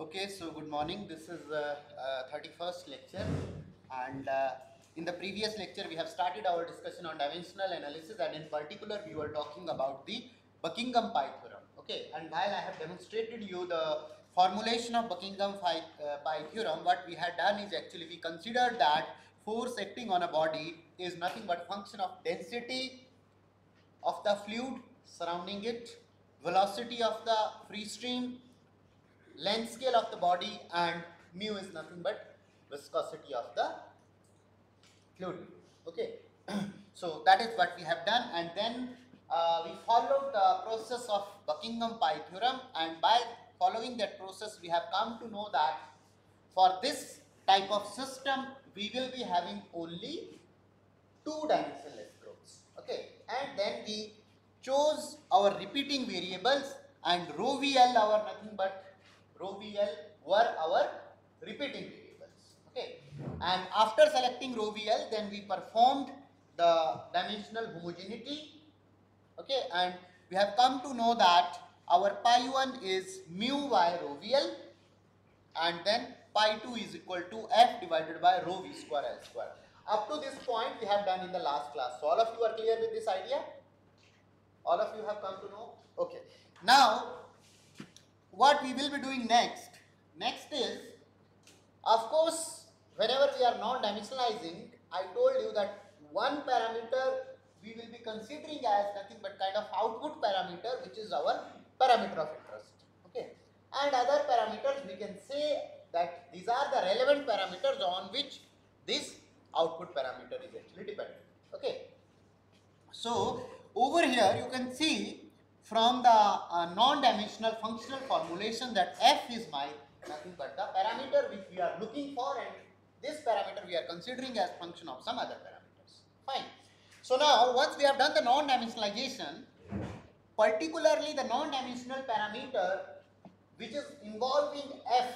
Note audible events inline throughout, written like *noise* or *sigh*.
Okay, so good morning. This is uh, uh, 31st lecture, and uh, in the previous lecture, we have started our discussion on dimensional analysis, and in particular, we were talking about the Buckingham pi theorem. Okay, and while I have demonstrated you the formulation of Buckingham pi, uh, pi theorem, what we had done is actually we considered that force acting on a body is nothing but function of density of the fluid surrounding it, velocity of the free stream, length scale of the body and mu is nothing but viscosity of the fluid. Okay, *clears throat* so that is what we have done. And then uh, we followed the process of Buckingham pi theorem. And by following that process we have come to know that for this type of system we will be having only two dimensionless growths. Okay, and then we chose our repeating variables. And rho VL our nothing but rho VL were our repeating variables. Okay, and after selecting rho VL, then we performed the dimensional homogeneity. Okay, and we have come to know that our pi 1 is mu y rho VL and then pi 2 is equal to f divided by rho v square l square. Up to this point we have done in the last class. So all of you are clear with this idea? All of you have come to know? Okay. Now what we will be doing next? Next is, of course, whenever we are non-dimensionalizing, I told you that one parameter we will be considering as nothing but kind of output parameter which is our parameter of interest. Okay. And other parameters we can say that these are the relevant parameters on which this output parameter is actually dependent. Okay. So over here you can see from the uh, non-dimensional functional formulation that f is my nothing but the parameter which we are looking for and this parameter we are considering as function of some other parameters. Fine. So now once we have done the non-dimensionalization, particularly the non-dimensional parameter which is involving f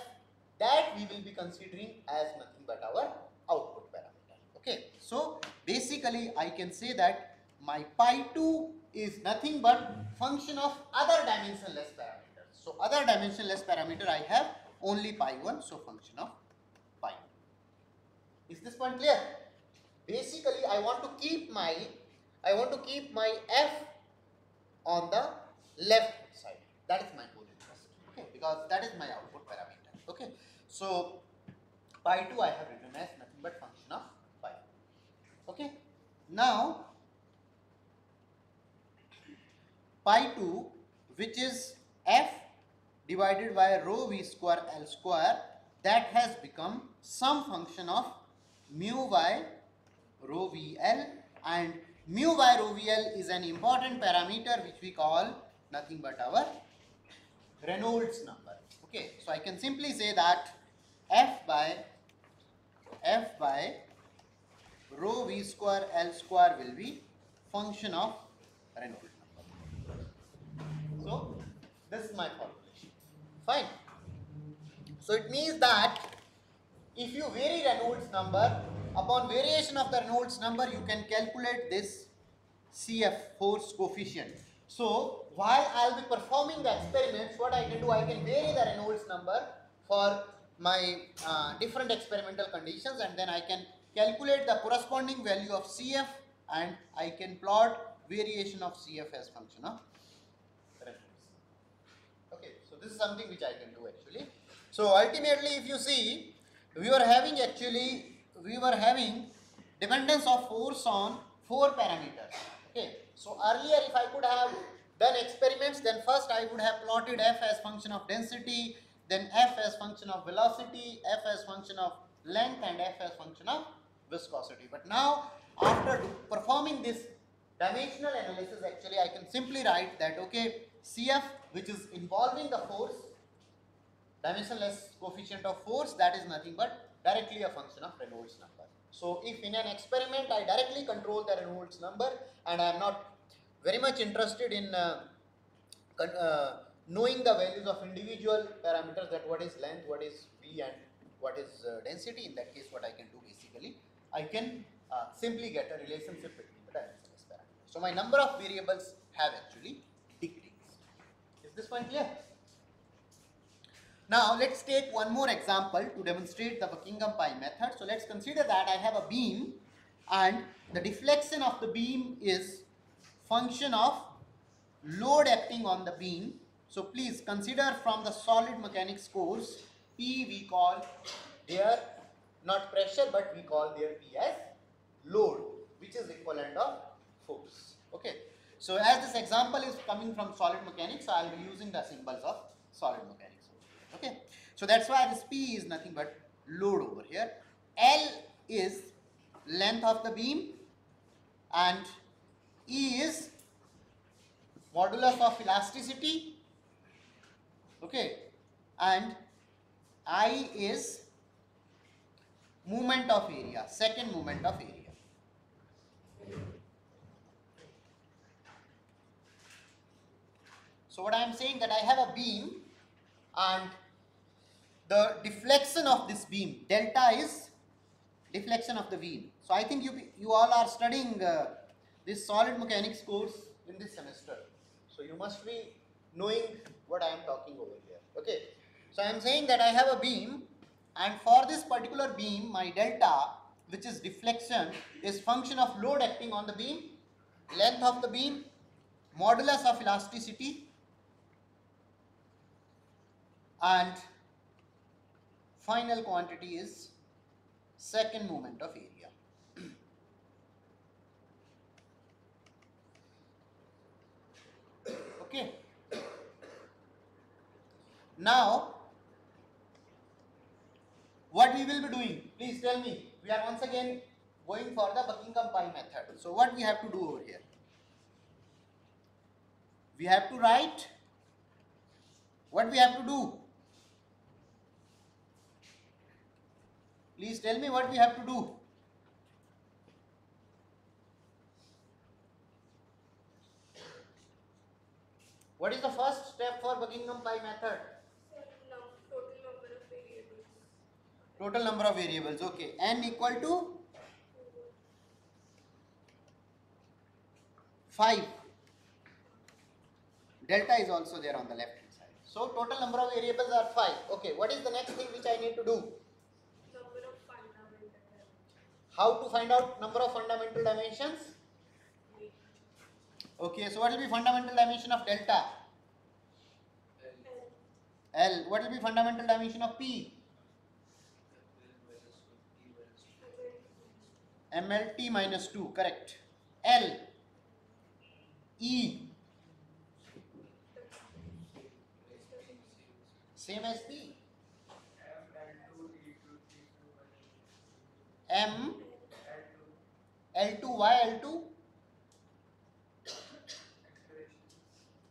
that we will be considering as nothing but our output parameter. Okay. So basically I can say that my pi 2 is nothing but function of other dimensionless parameters. So other dimensionless parameter I have only pi 1 so function of pi 1. Is this point clear? Basically I want to keep my I want to keep my f on the left side. That is my goal interest. Okay, because that is my output parameter. Okay. So pi 2 I have written as nothing but function of pi. Okay. Now pi 2 which is f divided by rho v square l square that has become some function of mu by rho v l and mu by rho v l is an important parameter which we call nothing but our Reynolds number. Okay, so I can simply say that f by f by rho v square l square will be function of Reynolds this is my formulation. Fine. So it means that if you vary Reynolds number, upon variation of the Reynolds number, you can calculate this CF force coefficient. So while I will be performing the experiments, what I can do, I can vary the Reynolds number for my uh, different experimental conditions and then I can calculate the corresponding value of CF and I can plot variation of CF as function of this is something which I can do actually. So ultimately if you see, we were having actually, we were having dependence of force on four parameters. Okay, so earlier if I could have done experiments, then first I would have plotted f as function of density, then f as function of velocity, f as function of length and f as function of viscosity. But now after performing this dimensional analysis actually I can simply write that okay CF which is involving the force dimensionless coefficient of force that is nothing but directly a function of Reynolds number. So if in an experiment I directly control the Reynolds number and I am not very much interested in uh, uh, knowing the values of individual parameters that what is length, what is V and what is uh, density in that case what I can do basically I can simply get a relationship between the dimensionless parameters. So my number of variables have actually this point clear? Now let's take one more example to demonstrate the Buckingham pi method. So let's consider that I have a beam and the deflection of the beam is function of load acting on the beam. So please consider from the solid mechanics course, P we call their not pressure but we call their P as load which is equivalent of force. Okay. So as this example is coming from solid mechanics, I will be using the symbols of solid mechanics. Okay. So that's why this P is nothing but load over here. L is length of the beam and E is modulus of elasticity okay and I is moment of area second moment of area so what I am saying that I have a beam and the deflection of this beam delta is deflection of the beam. So I think you you all are studying uh, this solid mechanics course in this semester. So you must be knowing what I am talking over here. Okay. So I am saying that I have a beam and for this particular beam my delta which is deflection is function of load acting on the beam length of the beam modulus of elasticity and final quantity is second moment of area. *clears throat* okay. Now, what we will be doing? Please tell me. We are once again going for the Buckingham pi method. So, what we have to do over here? We have to write what we have to do Please tell me what we have to do. What is the first step for Buckingham pi method? Total number of variables. Total number of variables, okay. N equal to 5. Delta is also there on the left hand side. So total number of variables are 5. Okay. What is the next thing which I need to do? How to find out number of fundamental dimensions? Okay, so what will be fundamental dimension of delta? L. What will be fundamental dimension of P? MLT minus 2, correct. L. E. Same as P. M L2 y L2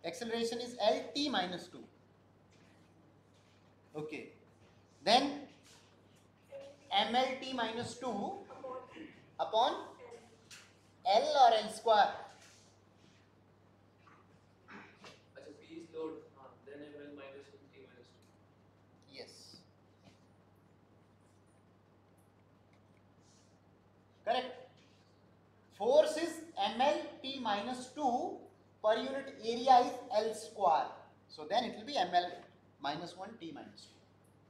acceleration is LT minus 2 okay. Then MLT minus 2 upon L or L square yes correct force is ml t minus 2 per unit area is l square. So then it will be ml minus 1 t minus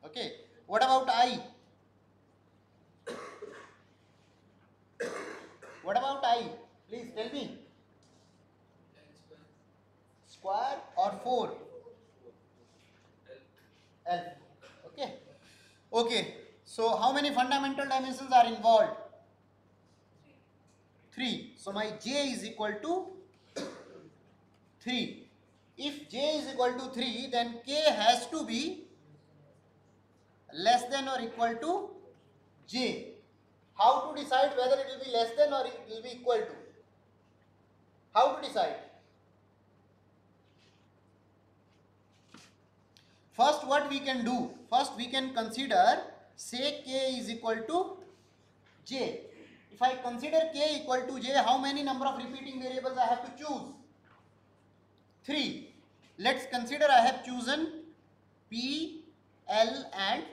2 okay. What about i? What about i? Please tell me. Square or 4 l. Okay. Okay. So how many fundamental dimensions are involved 3 so my j is equal to 3 if j is equal to 3 then k has to be less than or equal to j how to decide whether it will be less than or it will be equal to how to decide first what we can do first we can consider say k is equal to j if I consider k equal to j how many number of repeating variables I have to choose 3 let's consider I have chosen p l and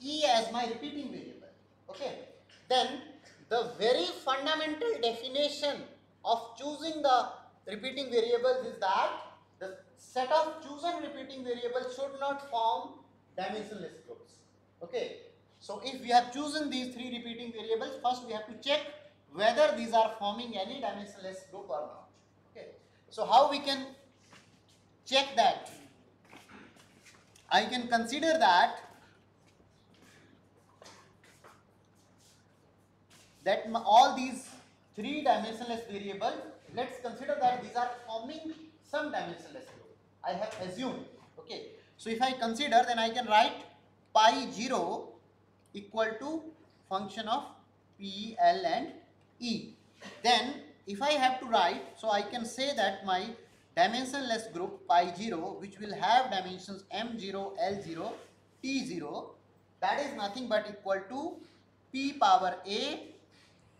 e as my repeating variable okay then the very fundamental definition of choosing the repeating variables is that the set of chosen repeating variables should not form dimensionless groups. Okay. So if we have chosen these three repeating variables, first we have to check whether these are forming any dimensionless group or not. Okay. So how we can check that? I can consider that that all these three dimensionless variables, let's consider that these are forming some dimensionless group. I have assumed. Okay. So if I consider, then I can write pi 0 equal to function of P, L and E. Then if I have to write, so I can say that my dimensionless group pi 0 which will have dimensions m0, l0, t0 that is nothing but equal to p power a,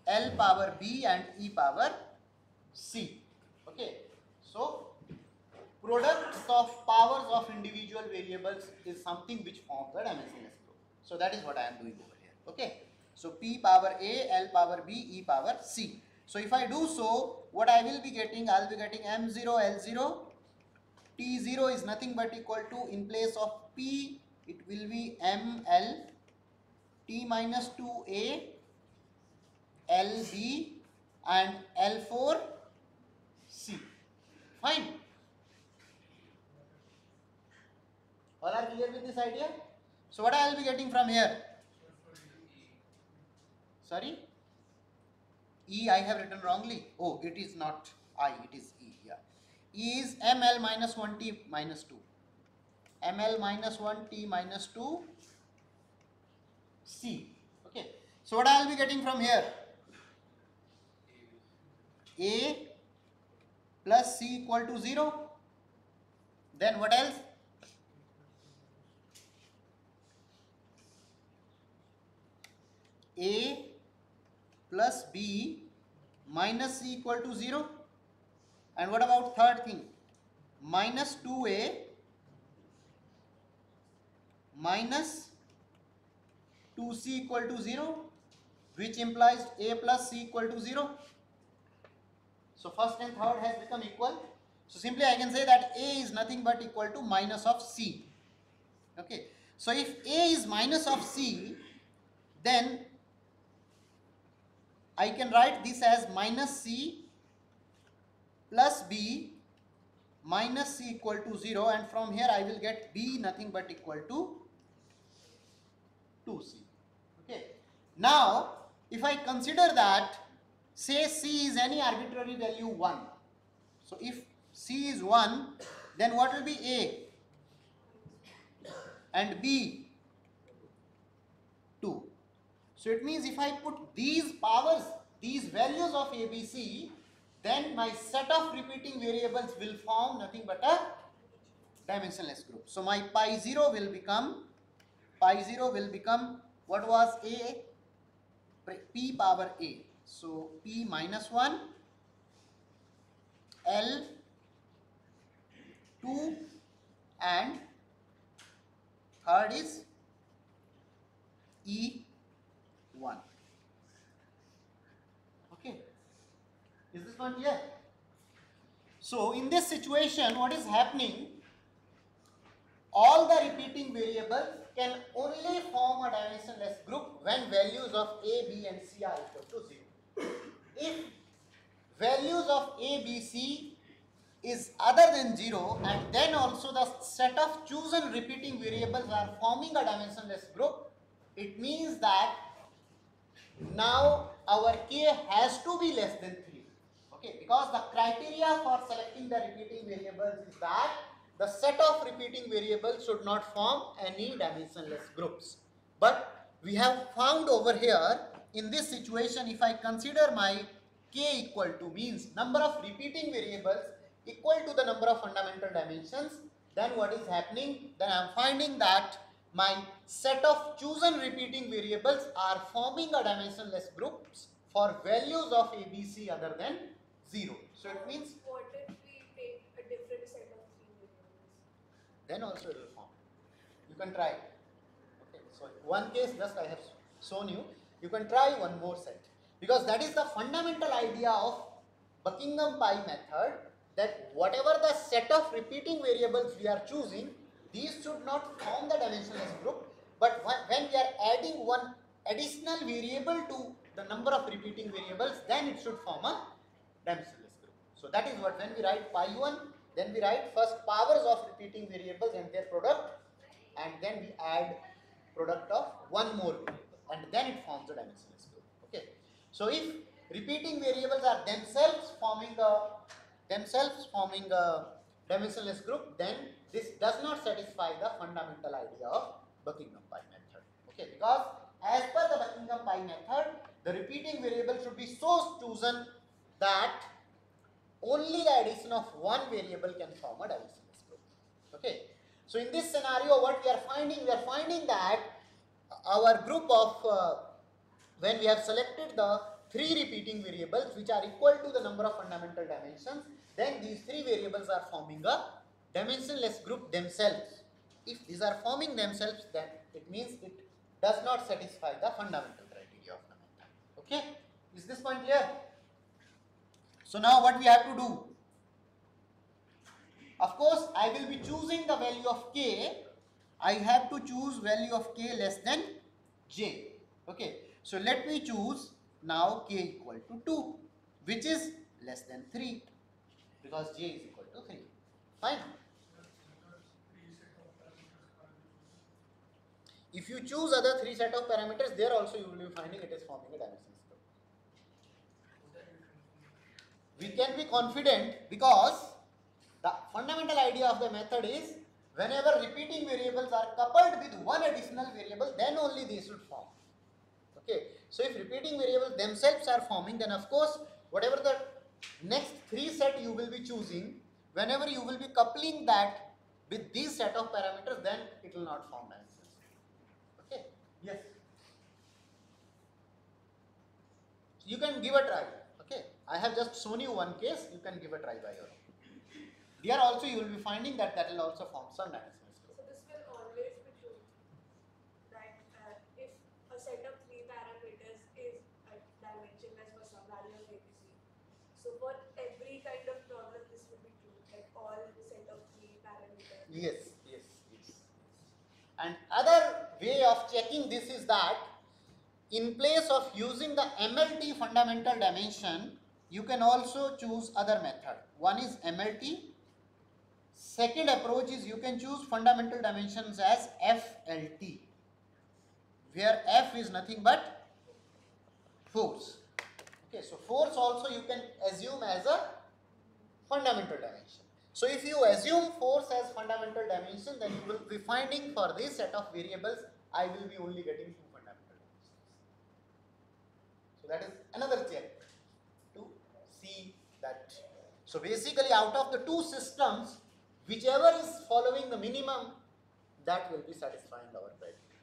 l power b and e power c. Okay. So products of powers of individual variables is something which forms the dimensionless. So that is what I am doing over here. Okay. So P power A, L power B, E power C. So if I do so, what I will be getting, I will be getting M0, L0. T0 is nothing but equal to, in place of P, it will be ML, T minus 2A, LB and L4, C. Fine. All are clear with this idea? So what I will be getting from here? Sorry? E I have written wrongly. Oh, it is not I, it is E. Yeah. E is ml minus 1 t minus 2. ml minus 1 t minus 2 C. Okay. So what I will be getting from here? A plus C equal to 0. Then what else? A plus B minus C equal to 0. And what about third thing? Minus 2A minus 2C equal to 0 which implies A plus C equal to 0. So first and third has become equal. So simply I can say that A is nothing but equal to minus of C. Okay. So if A is minus of C, then I can write this as minus C plus B minus C equal to 0 and from here I will get B nothing but equal to 2C. Okay. Now, if I consider that say C is any arbitrary value 1. So, if C is 1 then what will be A and B 2. So it means if I put these powers, these values of ABC, then my set of repeating variables will form nothing but a dimensionless group. So my pi 0 will become, pi 0 will become, what was A? P power A. So P minus 1, L 2 and third is E 1. Okay. So in this situation, what is happening? All the repeating variables can only form a dimensionless group when values of A, B and C are equal to 0. If values of A, B, C is other than 0 and then also the set of chosen repeating variables are forming a dimensionless group, it means that now our k has to be less than 3 okay because the criteria for selecting the repeating variables is that the set of repeating variables should not form any dimensionless groups. But we have found over here in this situation if I consider my k equal to means number of repeating variables equal to the number of fundamental dimensions then what is happening? Then I am finding that my set of chosen repeating variables are forming a dimensionless groups for values of ABC other than 0. So it means what if we take a different set of three variables? then also it will form. You can try. Okay, so one case just I have shown you. You can try one more set because that is the fundamental idea of Buckingham Pi method that whatever the set of repeating variables we are choosing these should not form the dimensionless group, but when when we are adding one additional variable to the number of repeating variables, then it should form a group. So that is what when we write pi 1, then we write first powers of repeating variables and their product, and then we add product of one more variable, and then it forms a dimensionless group. Okay. So if repeating variables are themselves forming a themselves forming a dimensionless group, then this does not satisfy the fundamental idea of Buckingham pi method. Okay, because as per the Buckingham pi method, the repeating variable should be so chosen that only the addition of one variable can form a dimensionless group. Okay, so in this scenario, what we are finding, we are finding that our group of uh, when we have selected the three repeating variables which are equal to the number of fundamental dimensions, then these three variables are forming a dimensionless group themselves. If these are forming themselves, then it means it does not satisfy the fundamental criteria of method. Okay, is this point clear? So now what we have to do? Of course, I will be choosing the value of k. I have to choose value of k less than j. Okay, so let me choose now k equal to 2, which is less than 3 because j is equal to 3. Fine. If you choose other three set of parameters, there also you will be finding it is forming a dimensionless group. We can be confident because the fundamental idea of the method is whenever repeating variables are coupled with one additional variable, then only they should form. Okay, so if repeating variables themselves are forming, then of course, whatever the next three set you will be choosing, whenever you will be coupling that with these set of parameters, then it will not form dimensionless. Okay, yes. You can give a try. I have just shown you one case. You can give a try by your own. Here also you will be finding that that will also form some dimensionless. So this will always be true. That uh, if a set of three parameters is uh, dimensionless for some value of ABC. So for every kind of problem, this will be true. Like all the set of three parameters. Yes, yes, yes. And other way of checking this is that in place of using the MLT fundamental dimension, you can also choose other method. One is MLT. Second approach is you can choose fundamental dimensions as FLT, where F is nothing but force. Okay, so force also you can assume as a fundamental dimension. So if you assume force as fundamental dimension, then you will be finding for this set of variables, I will be only getting two fundamental dimensions. So that is another check that. So basically out of the two systems, whichever is following the minimum, that will be satisfying our criteria.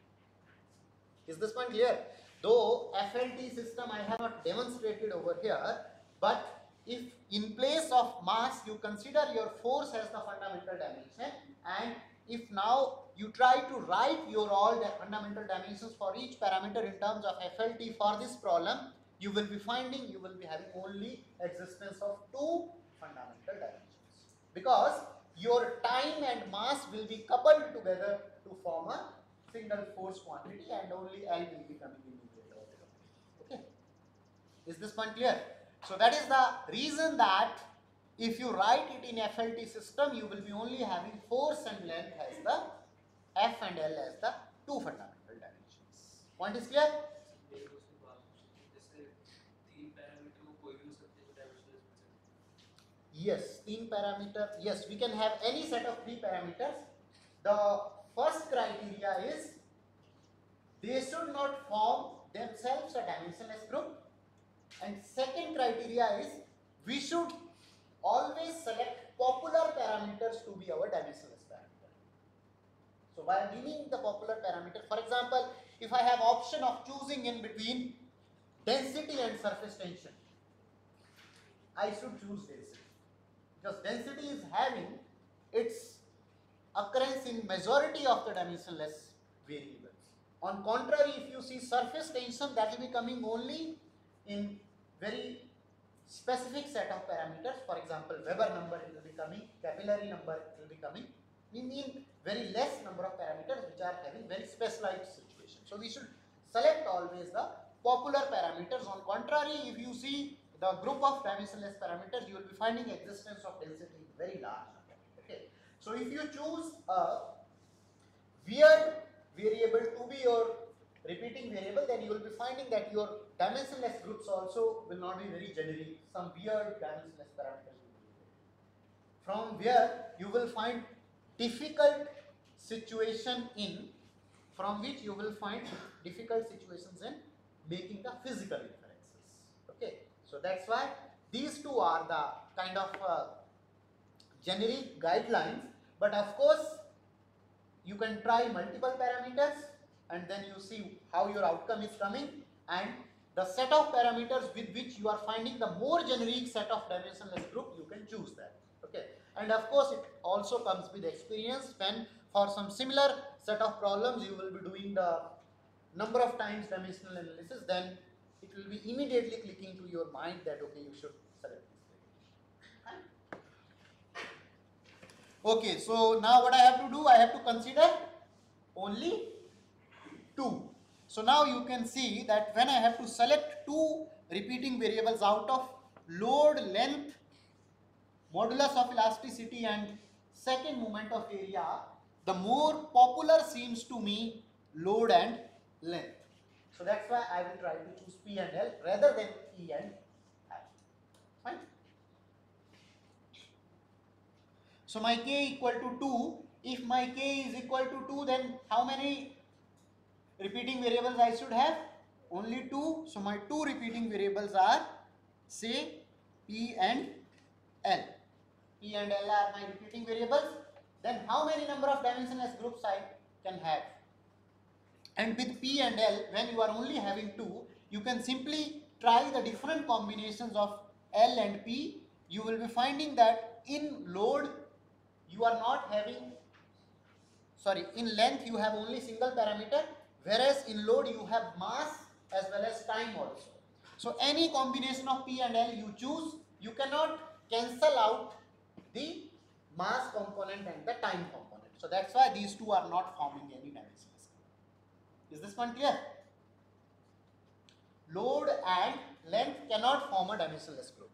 Is this point clear? Though FLT system I have not demonstrated over here, but if in place of mass you consider your force as the fundamental dimension and if now you try to write your all the fundamental dimensions for each parameter in terms of FLT for this problem, you will be finding you will be having only existence of two fundamental dimensions because your time and mass will be coupled together to form a single force quantity and only L will be coming in numerator. Okay. Is this point clear? So that is the reason that if you write it in FLT system, you will be only having force and length as the F and L as the two fundamental dimensions. Point is clear? Yes, तीन parameter. Yes, we can have any set of three parameters. The first criteria is they should not form themselves a dimensionless group. And second criteria is we should always select popular parameters to be our dimensionless parameter. So by meaning the popular parameter, for example, if I have option of choosing in between density and surface tension, I should choose density because density is having its occurrence in majority of the dimensionless variables. On contrary, if you see surface tension, that will be coming only in very specific set of parameters. For example, Weber number it will be coming, capillary number it will be coming. In, in very less number of parameters which are having very specialized situation. So we should select always the popular parameters. On contrary, if you see the group of dimensionless parameters, you will be finding existence of density very large. Okay. So if you choose a weird variable to be your repeating variable, then you will be finding that your dimensionless groups also will not be very generic. Some weird dimensionless parameters will be. From where you will find difficult situation in, from which you will find difficult situations in making the physical so that's why these two are the kind of uh, generic guidelines, but of course you can try multiple parameters and then you see how your outcome is coming and the set of parameters with which you are finding the more generic set of dimensionless group you can choose that. Okay? And of course it also comes with experience when for some similar set of problems you will be doing the number of times dimensional analysis then it will be immediately clicking to your mind that okay you should select this. Okay, so now what I have to do, I have to consider only two. So now you can see that when I have to select two repeating variables out of load, length, modulus of elasticity and second moment of area, the more popular seems to me load and length. So that's why I will try to choose P and L rather than E and L. Fine. So my k equal to 2. If my k is equal to 2, then how many repeating variables I should have? Only 2. So my two repeating variables are say P and L. P and L are my repeating variables. Then how many number of dimensionless groups I can have? And with P and L, when you are only having 2, you can simply try the different combinations of L and P. You will be finding that in load you are not having sorry in length you have only single parameter whereas in load you have mass as well as time also. So any combination of p and l you choose you cannot cancel out the mass component and the time component. So that's why these two are not forming any dimensionless is this one clear load and length cannot form a dimensionless group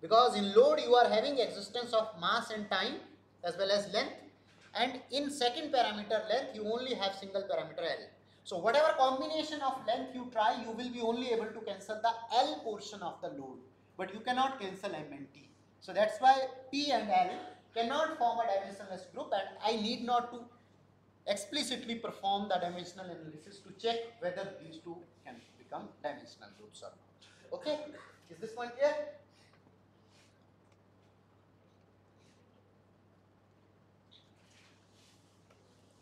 because in load you are having existence of mass and time as well as length and in second parameter length you only have single parameter L. So whatever combination of length you try you will be only able to cancel the L portion of the load but you cannot cancel M and T. So that's why P and L cannot form a dimensionless group and I need not to explicitly perform the dimensional analysis to check whether these two can become dimensional groups or not. Okay, is this one clear?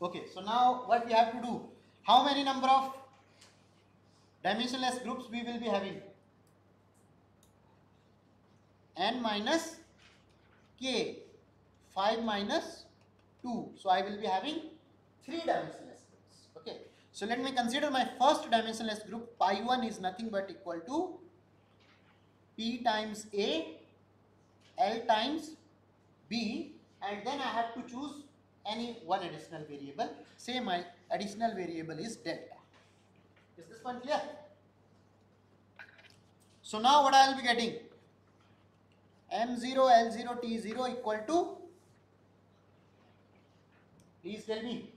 Okay, so now what we have to do? How many number of dimensionless groups we will be having? n minus k, 5 minus 2. So I will be having 3 dimensionless groups. Okay, so let me consider my first dimensionless group pi 1 is nothing but equal to p times a, l times b and then I have to choose any one additional variable. Say my additional variable is delta. Is this one clear? So now what I will be getting? M0, L0, T0 equal to, please tell me.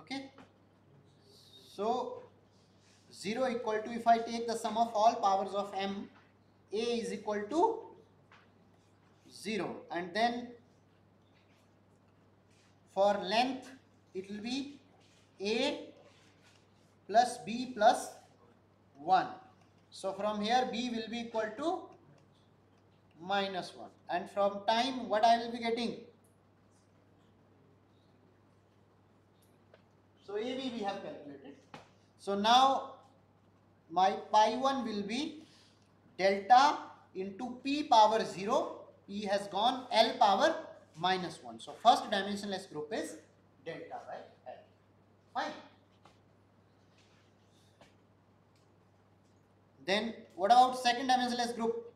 Okay. So 0 equal to if I take the sum of all powers of m, a is equal to 0 and then for length it will be a plus b plus 1. So from here b will be equal to minus 1 and from time what I will be getting? So AB we have calculated. So now my pi 1 will be delta into p power 0, p has gone L power minus 1. So first dimensionless group is delta by L. Fine. Then what about second dimensionless group?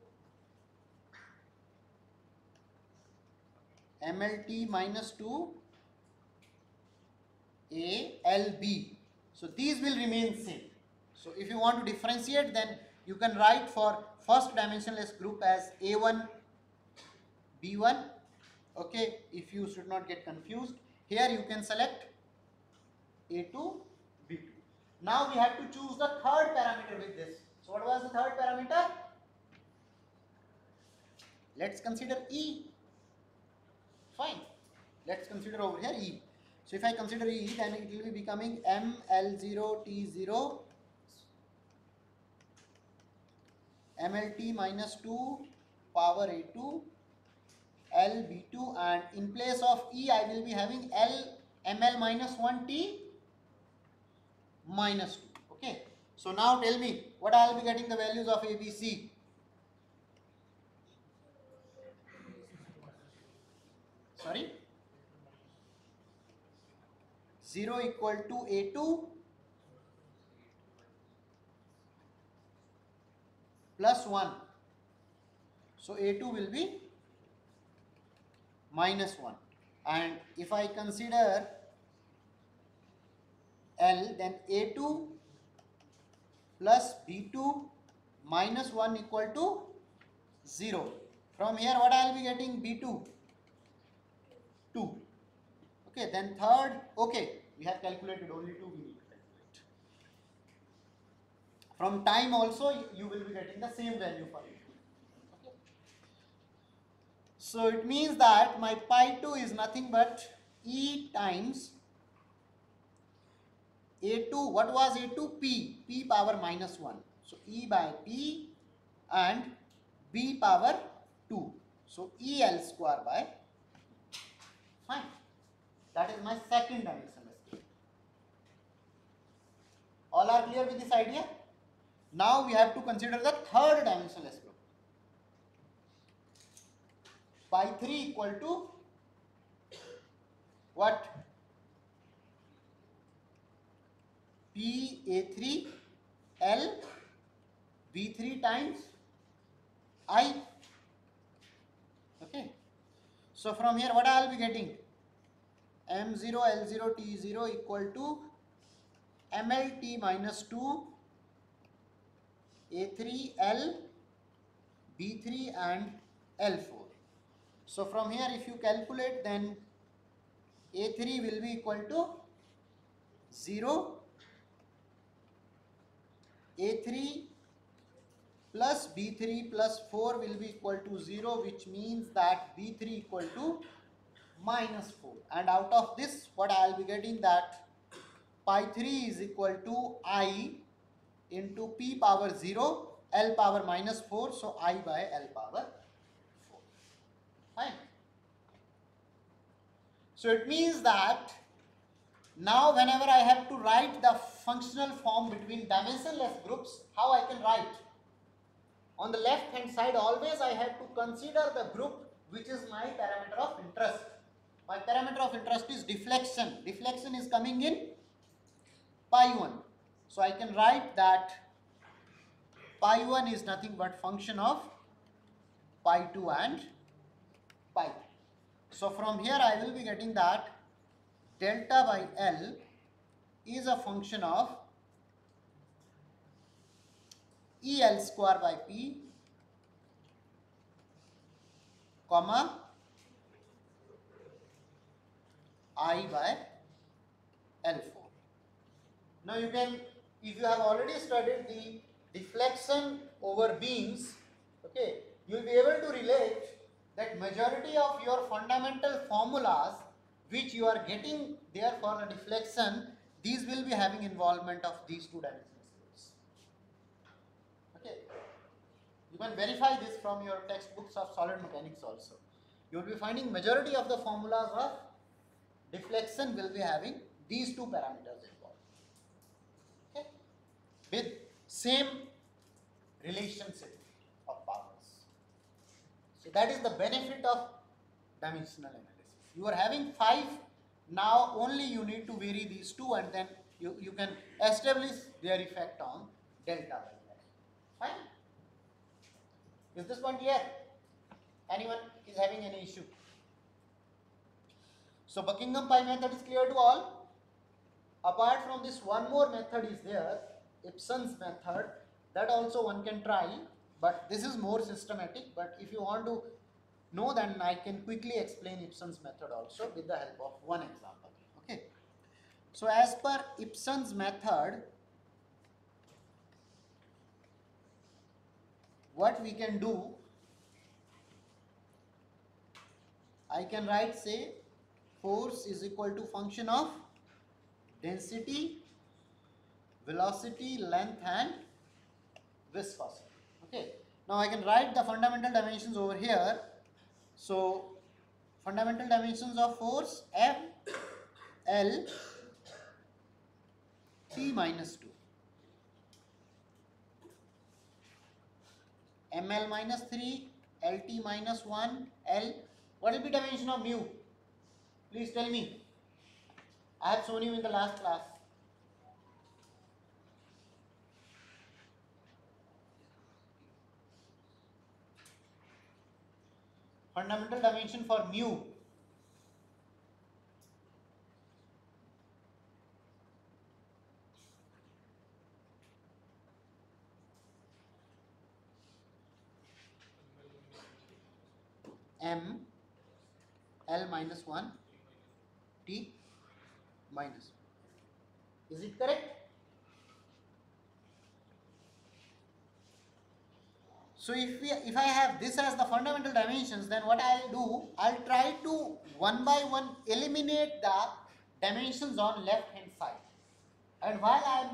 MLT minus 2 ALB. So these will remain same. So if you want to differentiate then you can write for first dimensionless group as A1 B1 okay if you should not get confused here you can select A2 B2 now we have to choose the third parameter with this. So what was the third parameter? Let's consider E. Fine. Let's consider over here E so if I consider E then it will be becoming ML0 T0 MLT minus 2 power A2 L B2 and in place of E I will be having L ML minus 1 T minus 2 okay? So now tell me what I will be getting the values of ABC sorry 0 equal to A2 plus 1 so A2 will be minus 1 and if I consider L then A2 plus B2 minus 1 equal to 0 from here what I will be getting? B2 2 okay then third okay we have calculated only 2 we need to calculate. From time also you- will be getting the same value for it. So it means that my pi 2 is nothing but e times a2 what was a2 p. P power minus 1 so e by p and b power 2 so el square by fine that is my second dimensionless group all are clear with this idea now we have to consider the third dimensionless group pi 3 equal to what P A3 L B3 times I. Okay. So from here, what I will be getting? M0 L0 T0 equal to MLT minus 2 A3 L B3 and L4. So from here, if you calculate, then A3 will be equal to 0 a3 plus b3 plus 4 will be equal to 0 which means that b3 equal to minus 4 and out of this what I will be getting that pi 3 is equal to i into p power 0 l power minus 4 so i by l power 4 fine so it means that now whenever I have to write the functional form between dimensionless groups, how I can write? On the left hand side always I have to consider the group which is my parameter of interest. My parameter of interest is deflection. Deflection is coming in pi 1. So I can write that pi 1 is nothing but function of pi 2 and pi 3. So from here I will be getting that delta by L is a function of EL square by P comma I by L4. Now you can, if you have already studied the deflection over beams, okay, you will be able to relate that majority of your fundamental formulas which you are getting there for the deflection, these will be having involvement of these two dimensional. Okay. You can verify this from your textbooks of solid mechanics also. You will be finding majority of the formulas of deflection will be having these two parameters. With same relationship of powers. So that is the benefit of dimensional analysis. You are having five, now only you need to vary these two and then you, you can establish their effect on delta L. Fine. Is this one clear? Anyone is having any issue? So Buckingham pi method is clear to all. Apart from this, one more method is there, Ipsen's method. That also one can try, but this is more systematic. But if you want to know, then I can quickly explain Ipsen's method also with the help of one example. Okay. So as per Ipsen's method, what we can do, I can write say force is equal to function of density, velocity, length and viscosity. Okay. Now I can write the fundamental dimensions over here. So fundamental dimensions of force F, L, T minus 2. ml minus 3, lt minus 1, l. What will be dimension of mu? Please tell me. I have shown you in the last class. Fundamental dimension for mu. m l minus 1 t minus 1. Is it correct? So if we if I have this as the fundamental dimensions, then what I'll do, I'll try to one by one eliminate the dimensions on left hand side. And while I'm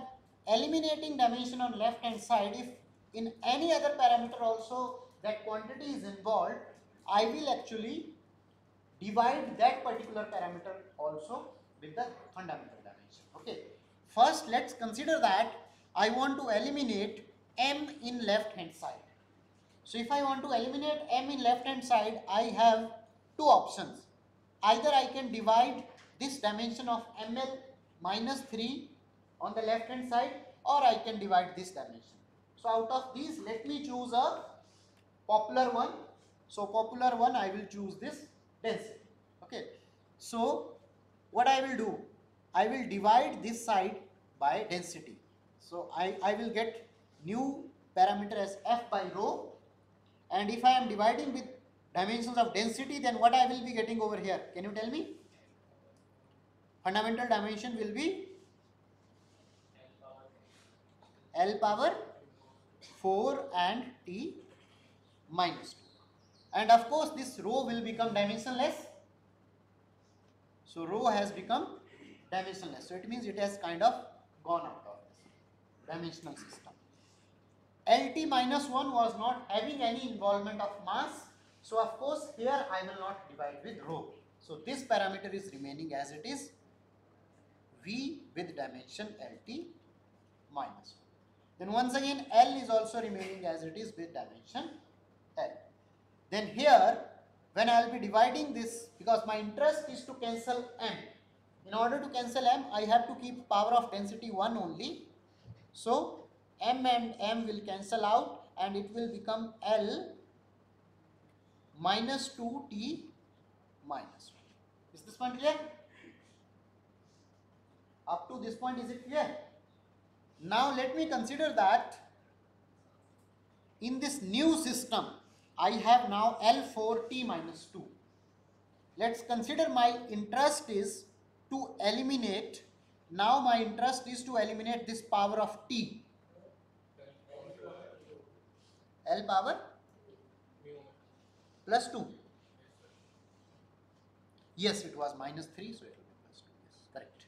eliminating dimension on left hand side, if in any other parameter also that quantity is involved, I will actually divide that particular parameter also with the fundamental dimension. Okay. First, let's consider that I want to eliminate m in left hand side. So if I want to eliminate m in left hand side, I have two options. Either I can divide this dimension of ml minus 3 on the left hand side or I can divide this dimension. So out of these, let me choose a popular one. So popular one, I will choose this density. Okay. So what I will do, I will divide this side by density. So I, I will get new parameter as f by rho and if I am dividing with dimensions of density then what I will be getting over here? Can you tell me? Fundamental dimension will be L power 4 and T minus 2 and of course this rho will become dimensionless. So rho has become dimensionless. So it means it has kind of gone out of this dimensional system. LT minus 1 was not having any involvement of mass. So of course here I will not divide with rho. So this parameter is remaining as it is V with dimension LT minus 1. Then once again L is also remaining as it is with dimension L. Then here when I will be dividing this because my interest is to cancel M. In order to cancel M I have to keep power of density 1 only. So M and M will cancel out and it will become L minus 2T minus 1. Is this one clear? Up to this point is it clear? Now let me consider that in this new system I have now L4T minus 2. Let's consider my interest is to eliminate, now my interest is to eliminate this power of T. L power plus 2. Yes, it was minus 3, so it will be plus 2. Yes, correct.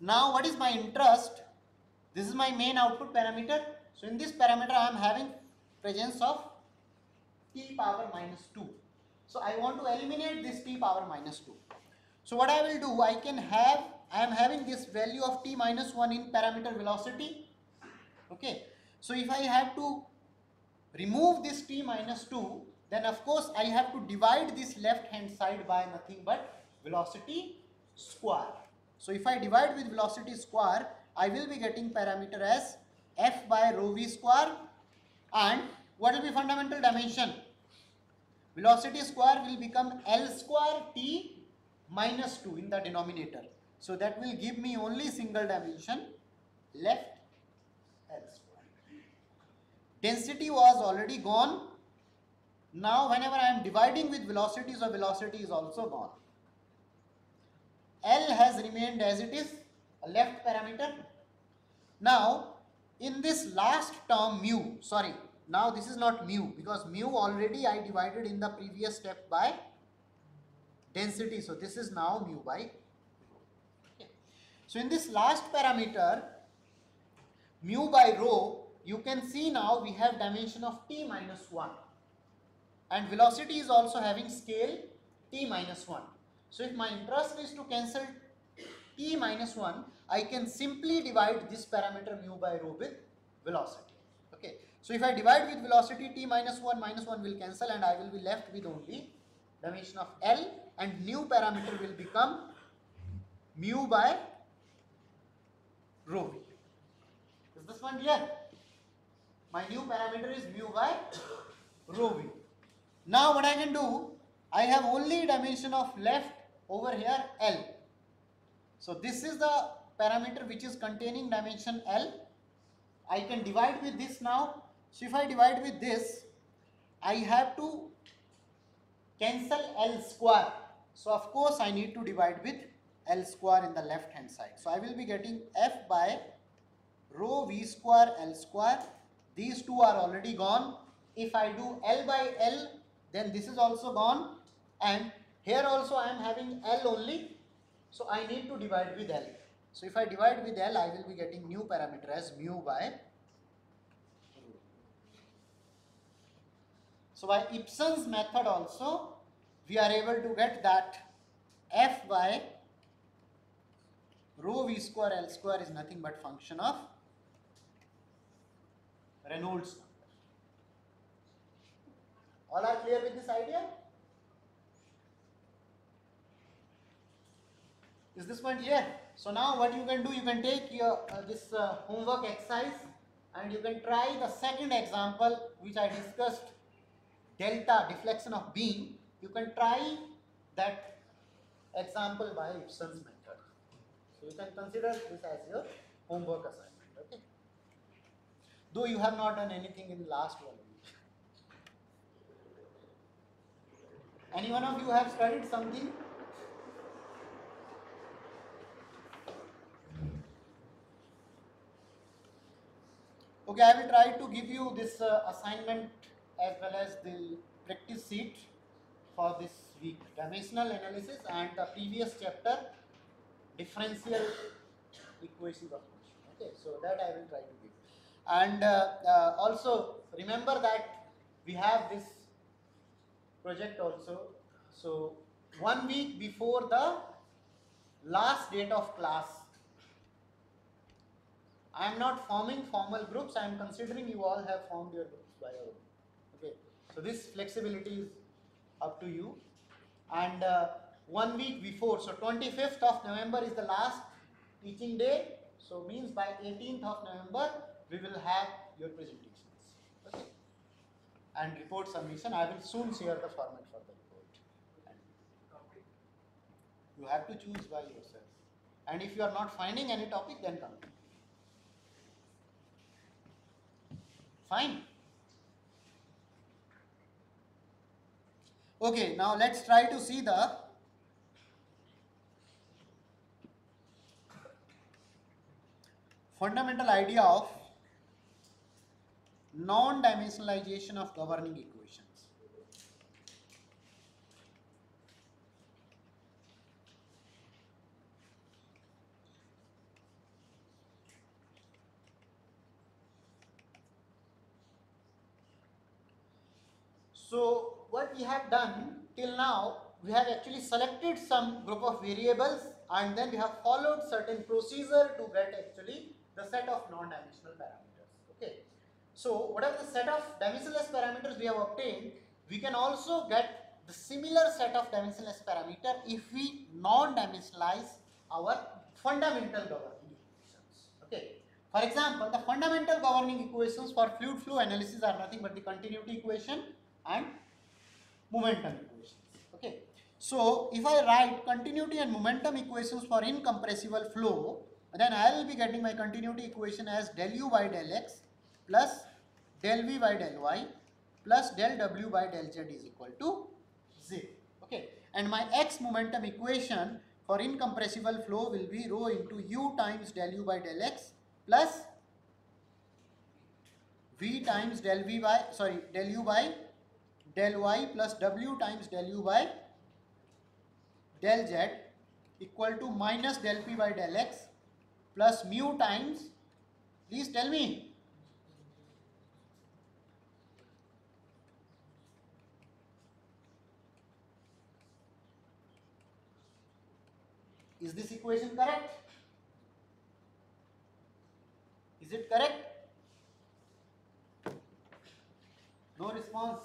Now, what is my interest? This is my main output parameter. So, in this parameter, I am having presence of t power minus 2. So, I want to eliminate this t power minus 2. So, what I will do, I can have, I am having this value of t minus 1 in parameter velocity. Okay. So, if I have to remove this t minus 2, then of course I have to divide this left hand side by nothing but velocity square. So if I divide with velocity square, I will be getting parameter as f by rho v square and what will be fundamental dimension? Velocity square will become L square t minus 2 in the denominator. So that will give me only single dimension left Density was already gone. Now whenever I am dividing with velocity, so velocity is also gone. L has remained as it is, a left parameter. Now in this last term mu, sorry, now this is not mu because mu already I divided in the previous step by density. So this is now mu by. Okay. So in this last parameter, mu by rho, you can see now we have dimension of t minus 1 and velocity is also having scale t minus 1. So if my interest is to cancel t minus 1, I can simply divide this parameter mu by rho with velocity. Okay. So if I divide with velocity t minus 1 minus 1 will cancel and I will be left with only dimension of L and new parameter will become mu by rho v. Is this one clear? My new parameter is mu by rho v. Now what I can do, I have only dimension of left over here L. So this is the parameter which is containing dimension L. I can divide with this now. So if I divide with this, I have to cancel L square. So of course I need to divide with L square in the left hand side. So I will be getting F by rho V square L square. These two are already gone. If I do L by L, then this is also gone. And here also I am having L only. So I need to divide with L. So if I divide with L, I will be getting new parameter as mu by. So by Ipsen's method also, we are able to get that f by rho v square L square is nothing but function of Reynolds number. All are clear with this idea? Is this one clear? So now what you can do, you can take your uh, this uh, homework exercise and you can try the second example which I discussed delta deflection of beam. You can try that example by Ipsen's method. So you can consider this as your homework assignment. Though you have not done anything in the last one week. Any one of you have studied something? Okay, I will try to give you this uh, assignment as well as the practice sheet for this week. Dimensional analysis and the previous chapter, differential equations of motion. Okay, so that I will try to give. And uh, uh, also remember that we have this project also. So one week before the last date of class, I am not forming formal groups. I am considering you all have formed your groups by your own. Okay. So this flexibility is up to you. And uh, one week before, so 25th of November is the last teaching day. So means by 18th of November we will have your presentations. Okay. And report submission. I will soon share the format for the report. And you have to choose by yourself. And if you are not finding any topic, then come. Fine. Okay, now let's try to see the fundamental idea of non-dimensionalization of governing equations. So what we have done till now, we have actually selected some group of variables and then we have followed certain procedure to get actually the set of non-dimensional parameters. So whatever the set of dimensionless parameters we have obtained, we can also get the similar set of dimensionless parameter if we non-dimensionalize our fundamental governing equations. Okay. For example, the fundamental governing equations for fluid flow analysis are nothing but the continuity equation and momentum equations. Okay. So if I write continuity and momentum equations for incompressible flow, then I will be getting my continuity equation as del u by del x plus del v by del y plus del w by del z is equal to 0. Okay. And my x momentum equation for incompressible flow will be rho into u times del u by del x plus v times del v by sorry del u by del y plus w times del u by del z equal to minus del p by del x plus mu times please tell me is this equation correct? Is it correct? No response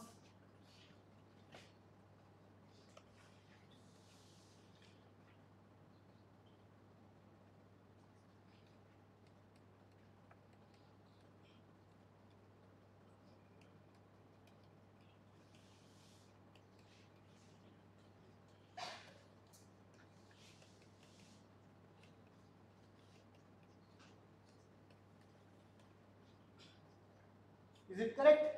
Is it correct?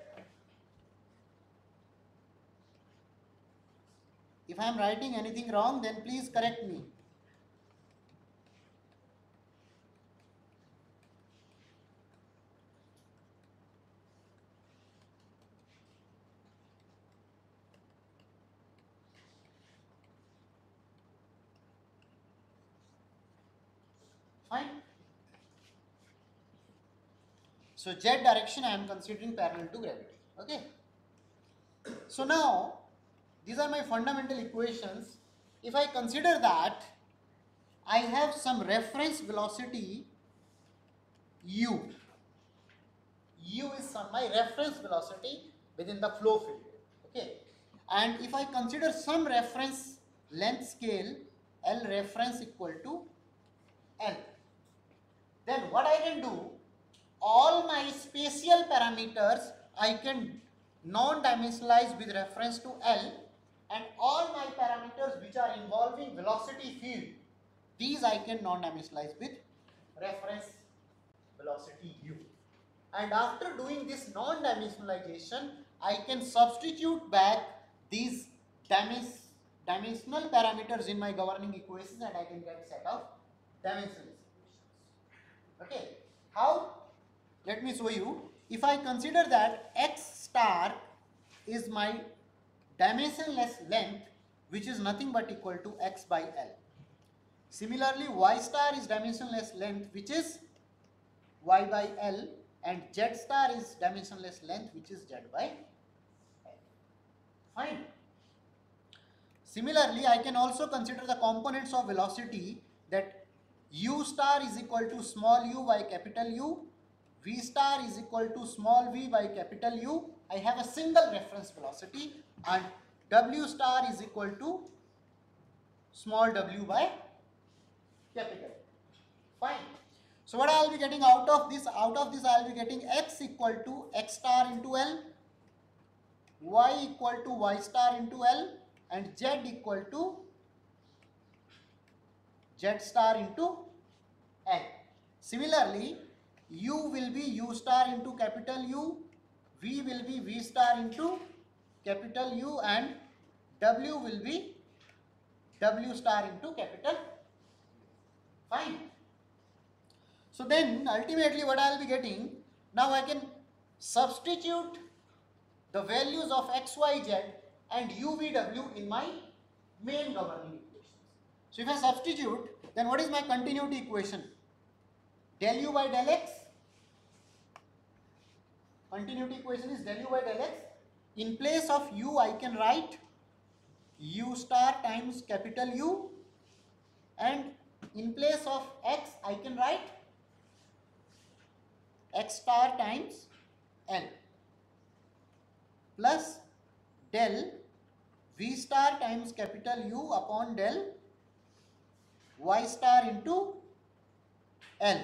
If I am writing anything wrong, then please correct me. So z direction I am considering parallel to gravity. Okay. So now these are my fundamental equations. If I consider that I have some reference velocity u. u is some my reference velocity within the flow field. Okay. And if I consider some reference length scale L reference equal to L, then what I can do all my spatial parameters I can non-dimensionalize with reference to L and all my parameters which are involving velocity field these I can non-dimensionalize with reference velocity u. And after doing this non-dimensionalization I can substitute back these dimension, dimensional parameters in my governing equations and I can get set of dimensional equations. Okay. How let me show you if I consider that x star is my dimensionless length which is nothing but equal to x by L. Similarly y star is dimensionless length which is y by L and z star is dimensionless length which is z by L. Fine. Similarly I can also consider the components of velocity that u star is equal to small u by capital U v star is equal to small v by capital U. I have a single reference velocity and w star is equal to small w by capital. Fine. So what I will be getting out of this? Out of this I will be getting x equal to x star into L, y equal to y star into L and z equal to z star into L. Similarly, u will be u star into capital U, v will be v star into capital U and w will be w star into capital Fine. So then ultimately what I will be getting, now I can substitute the values of x, y, z and u, v, w in my main governing equations. So if I substitute, then what is my continuity equation? Del u by del x. Continuity equation is del u by del x. In place of u, I can write u star times capital U and in place of x, I can write x star times L plus del V star times capital U upon del Y star into L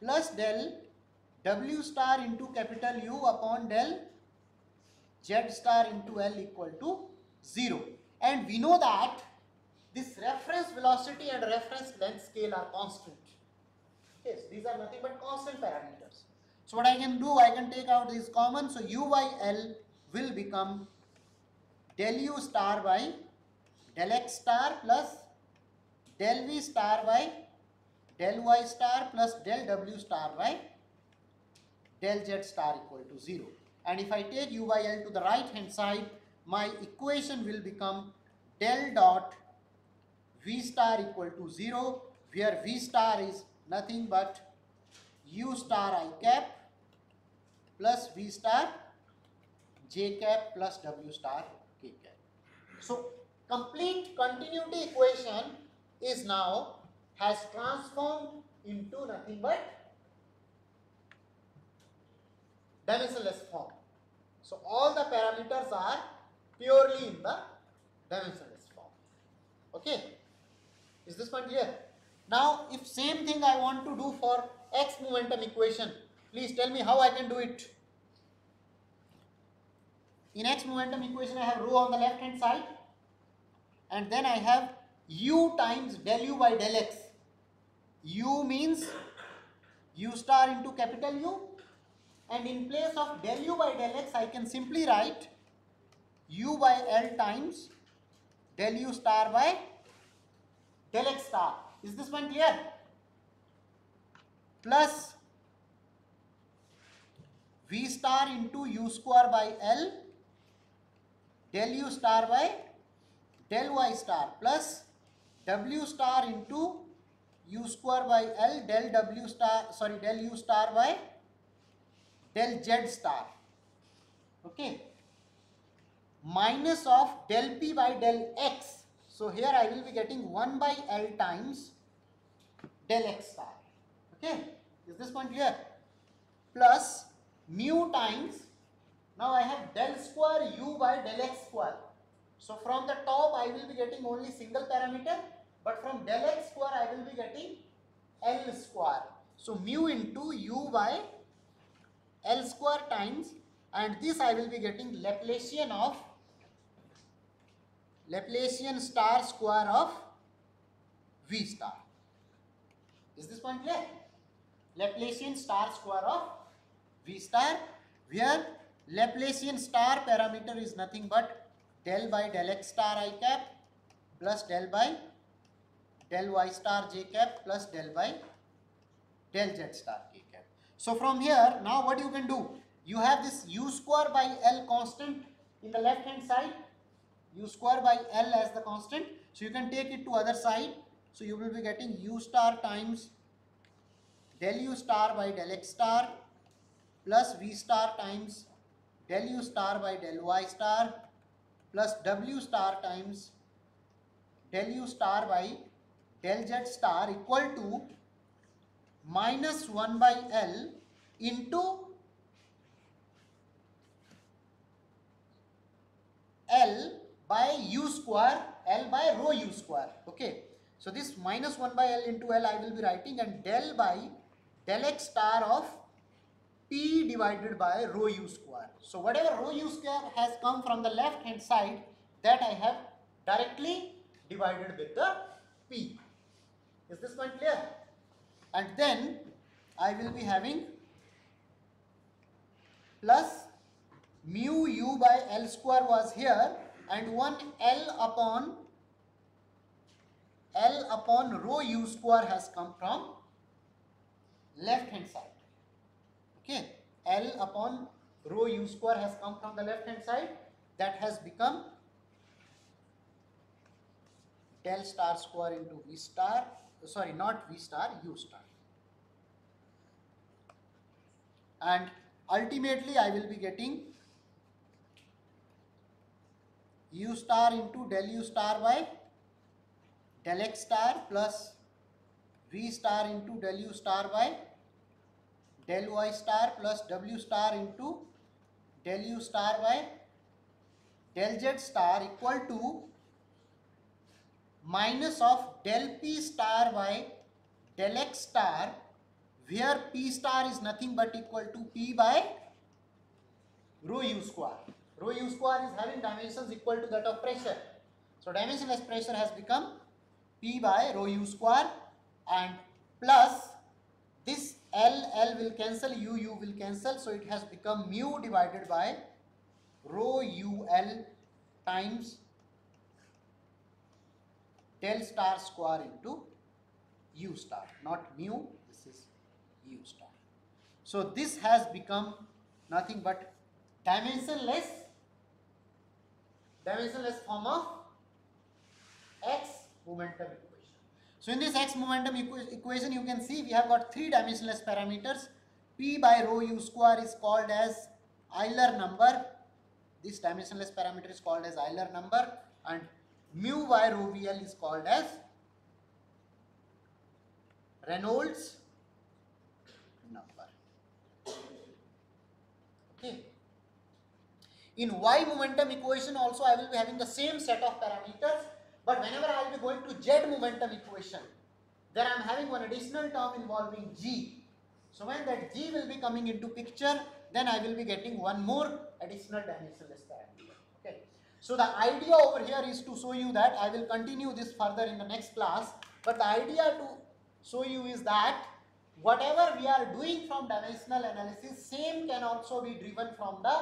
plus del w star into capital U upon del z star into L equal to 0. And we know that this reference velocity and reference length scale are constant. Yes, these are nothing but constant parameters. So what I can do, I can take out this common. So u by L will become del u star by del x star plus del v star by del y star plus del w star by del z star equal to 0. And if I take u by L to the right hand side, my equation will become del dot v star equal to 0 where v star is nothing but u star i cap plus v star j cap plus w star k cap. So complete continuity equation is now has transformed into nothing but dimensionless form. So all the parameters are purely in the dimensionless form. Okay, is this one clear? Now, if same thing I want to do for x momentum equation, please tell me how I can do it. In x momentum equation, I have rho on the left hand side, and then I have u times del u by del x. u means u star into capital U, and in place of del u by del x, I can simply write u by L times del u star by del x star. Is this one clear? Plus v star into u square by L del u star by del y star plus w star into u square by L del w star sorry del u star by del z star. Okay. Minus of del p by del x. So here I will be getting 1 by L times del x star. Okay. Is this point here? Plus mu times now I have del square u by del x square. So from the top I will be getting only single parameter but from del x square I will be getting L square. So mu into u by L square times and this I will be getting Laplacian of Laplacian star square of V star. Is this point clear? Laplacian star square of V star where Laplacian star parameter is nothing but del by del x star i cap plus del by del y star j cap plus del by del z star. So from here now what you can do? You have this u square by L constant in the left hand side u square by L as the constant. So you can take it to other side. So you will be getting u star times del u star by del x star plus v star times del u star by del y star plus w star times del u star by del z star equal to minus 1 by L into L by u square L by rho u square. Okay. So this minus 1 by L into L I will be writing and del by del x star of P divided by rho u square. So whatever rho u square has come from the left hand side that I have directly divided with the P. Is this point clear? And then I will be having plus mu u by L square was here and 1 L upon L upon rho u square has come from left hand side. Okay, L upon rho u square has come from the left hand side that has become del star square into V star, sorry not V star, U star. And ultimately I will be getting u star into del u star by del x star plus v star into del u star by del y star plus w star into del u star by del z star equal to minus of del p star by del x star where P star is nothing but equal to P by rho u square. Rho u square is having dimensions equal to that of pressure. So dimensionless pressure has become P by rho u square and plus this L, L will cancel, U, U will cancel. So it has become mu divided by rho u L times del star square into u star, not mu, So this has become nothing but dimensionless, dimensionless form of x momentum equation. So in this x momentum equa- equation you can see we have got three dimensionless parameters. P by rho u square is called as Euler number. This dimensionless parameter is called as Euler number and mu by rho VL is called as Reynolds number. Okay. In y momentum equation also I will be having the same set of parameters but whenever I will be going to z momentum equation then I am having one additional term involving g. So when that g will be coming into picture then I will be getting one more additional dimensionless parameter. Okay. So the idea over here is to show you that I will continue this further in the next class but the idea to show you is that whatever we are doing from dimensional analysis same can also be driven from the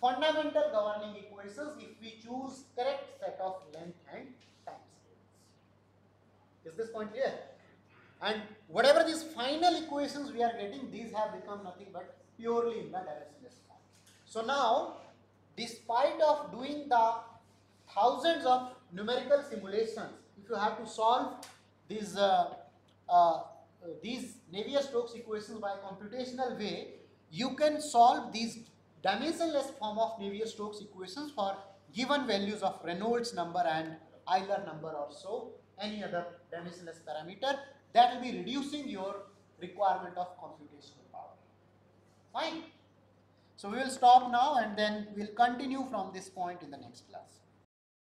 fundamental governing equations if we choose correct set of length and time scales. Is this point clear? And whatever these final equations we are getting, these have become nothing but purely in the dimensionless form. So now, despite of doing the thousands of numerical simulations, if you have to solve these uh, these Navier-Stokes equations by computational way, you can solve these dimensionless form of Navier-Stokes equations for given values of Reynolds number and Euler number or so, any other dimensionless parameter that will be reducing your requirement of computational power. Fine. So we will stop now and then we'll continue from this point in the next class.